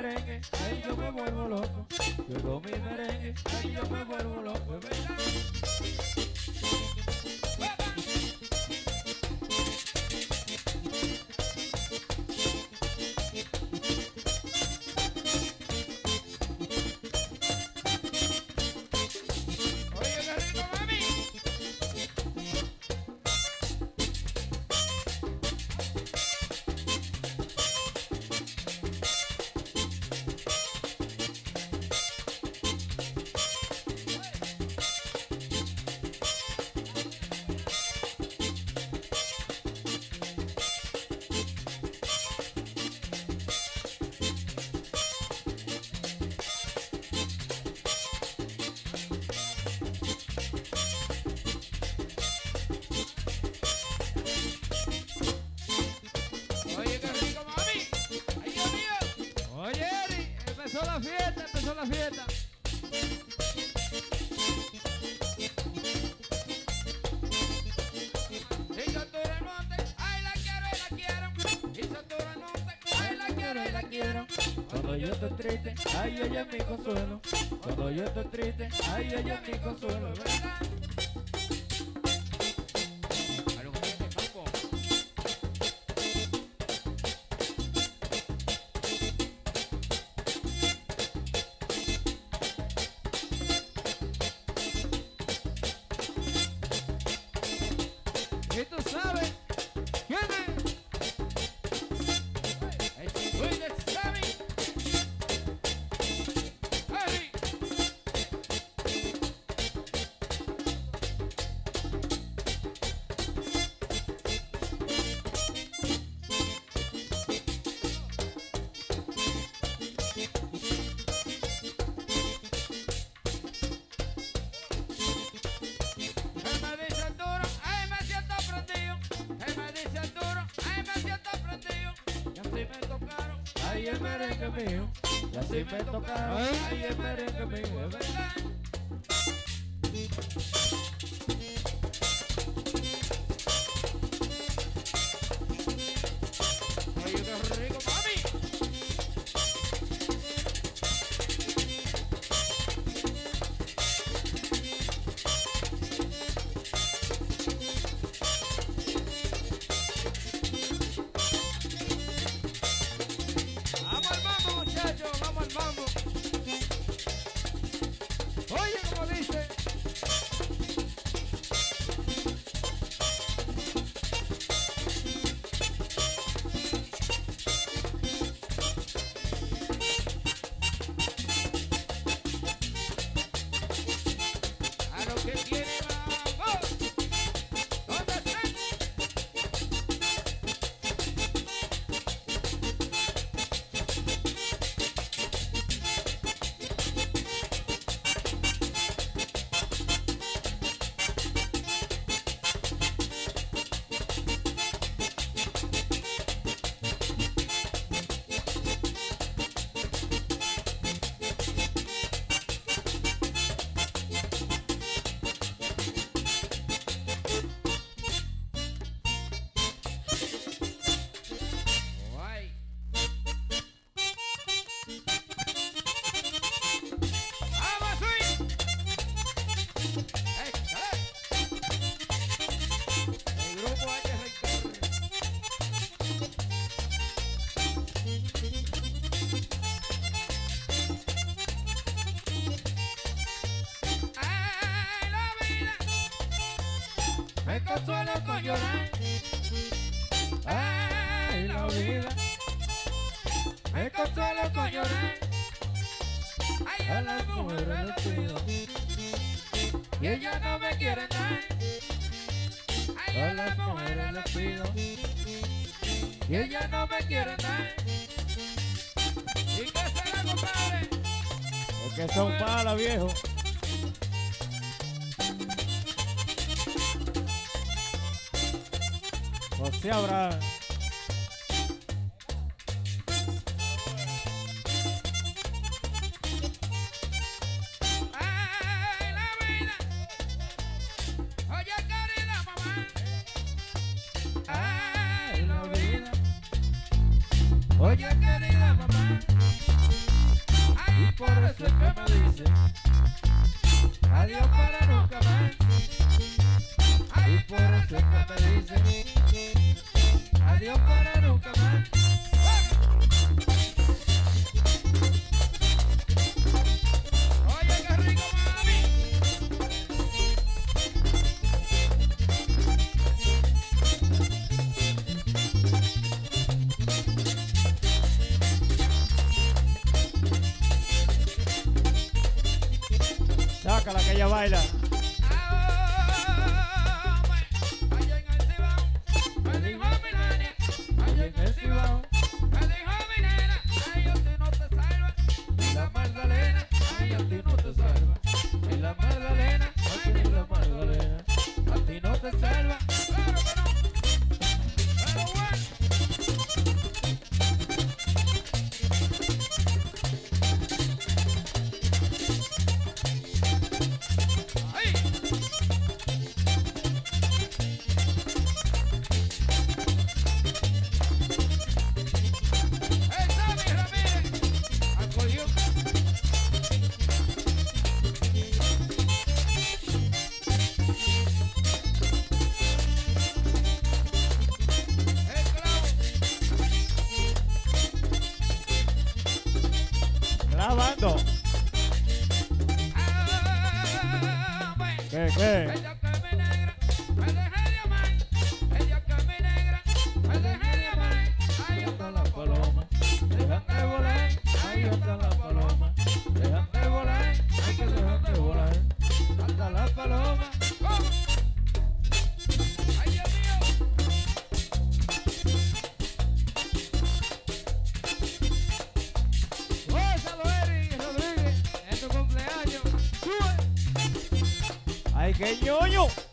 merengue, ay yo me vuelvo loco. Llegó mi merengue, ay yo me vuelvo loco, la fiesta. Y Santura monte, ay, la quiero y la quiero. Y Santura monte, ay, la quiero y la quiero. Cuando yo estoy triste, ay ella es mi consuelo. Cuando yo estoy triste, ay ella es mi consuelo, verdad. Ay el merengue mío. Y así me tocaron, ay el merengue mío, es verdad. Oye, Me consuelo con llorar. Ay, la vida. Me consuelo con llorar. ¡Ay, A las mujeres les pido. Y ellas no me quieren dar. ¡Ay, A a las mujeres les pido. Y ellas no me quieren dar. ¿Y qué será, compadre? Es que son palas, viejo. Se habrá. Oye querida mamá, ay por eso es que me dice, adiós para nunca más por eso cuando dice adiós para nunca más. Oye, qué rico, mami. Sácala que ella baila. grabando. Ah, ¿Qué, qué? ¡Qué ñoño!